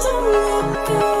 Don't look go.